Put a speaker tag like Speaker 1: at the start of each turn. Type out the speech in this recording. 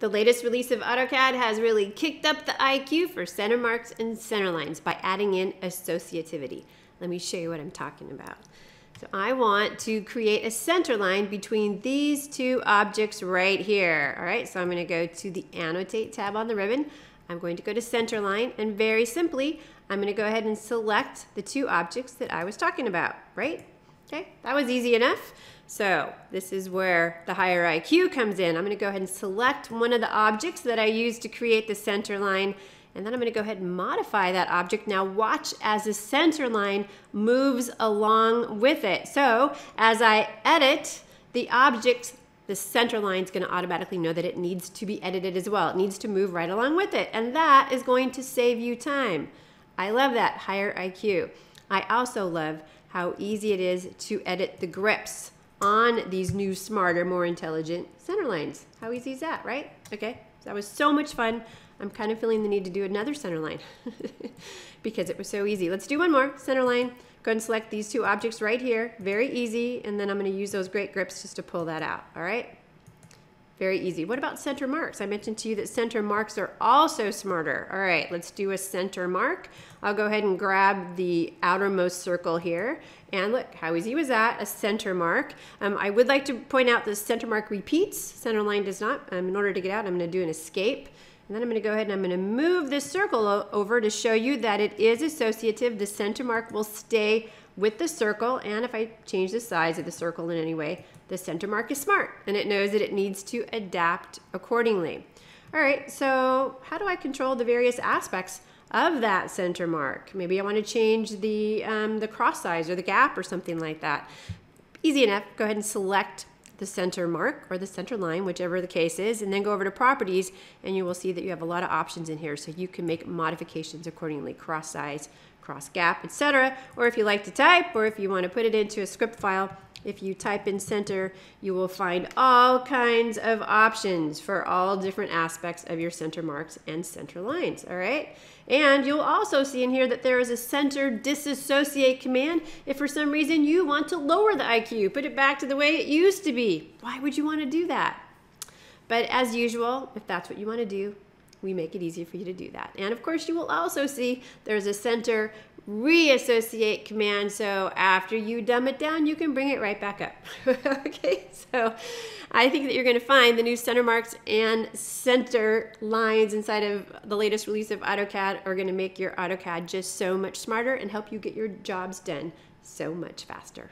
Speaker 1: The latest release of AutoCAD has really kicked up the IQ for center marks and center lines by adding in associativity. Let me show you what I'm talking about. So I want to create a center line between these two objects right here. All right, so I'm going to go to the Annotate tab on the ribbon. I'm going to go to Center Line, and very simply, I'm going to go ahead and select the two objects that I was talking about, right? Okay, that was easy enough. So this is where the higher IQ comes in. I'm going to go ahead and select one of the objects that I used to create the center line and then I'm going to go ahead and modify that object. Now watch as the center line moves along with it. So as I edit the object, the center line is going to automatically know that it needs to be edited as well. It needs to move right along with it. And that is going to save you time. I love that higher IQ. I also love how easy it is to edit the grips on these new, smarter, more intelligent center lines. How easy is that, right? Okay, that was so much fun. I'm kind of feeling the need to do another center line because it was so easy. Let's do one more center line. Go and select these two objects right here. Very easy. And then I'm going to use those great grips just to pull that out. All right. Very easy. What about center marks? I mentioned to you that center marks are also smarter. All right, let's do a center mark. I'll go ahead and grab the outermost circle here. And look, how easy was that? A center mark. Um, I would like to point out the center mark repeats. Center line does not. Um, in order to get out, I'm going to do an escape. And then I'm going to go ahead and I'm going to move this circle over to show you that it is associative. The center mark will stay with the circle. And if I change the size of the circle in any way, the center mark is smart and it knows that it needs to adapt accordingly. All right, so how do I control the various aspects of that center mark? Maybe I want to change the, um, the cross size or the gap or something like that. Easy enough, go ahead and select the center mark or the center line, whichever the case is, and then go over to properties and you will see that you have a lot of options in here so you can make modifications accordingly, cross size, cross gap, etc. Or if you like to type or if you want to put it into a script file, if you type in center, you will find all kinds of options for all different aspects of your center marks and center lines, all right? And you'll also see in here that there is a center disassociate command if for some reason you want to lower the IQ, put it back to the way it used to be. Why would you want to do that? But as usual, if that's what you want to do, we make it easy for you to do that. And of course, you will also see there's a center reassociate command. So after you dumb it down, you can bring it right back up. okay, so I think that you're going to find the new center marks and center lines inside of the latest release of AutoCAD are going to make your AutoCAD just so much smarter and help you get your jobs done so much faster.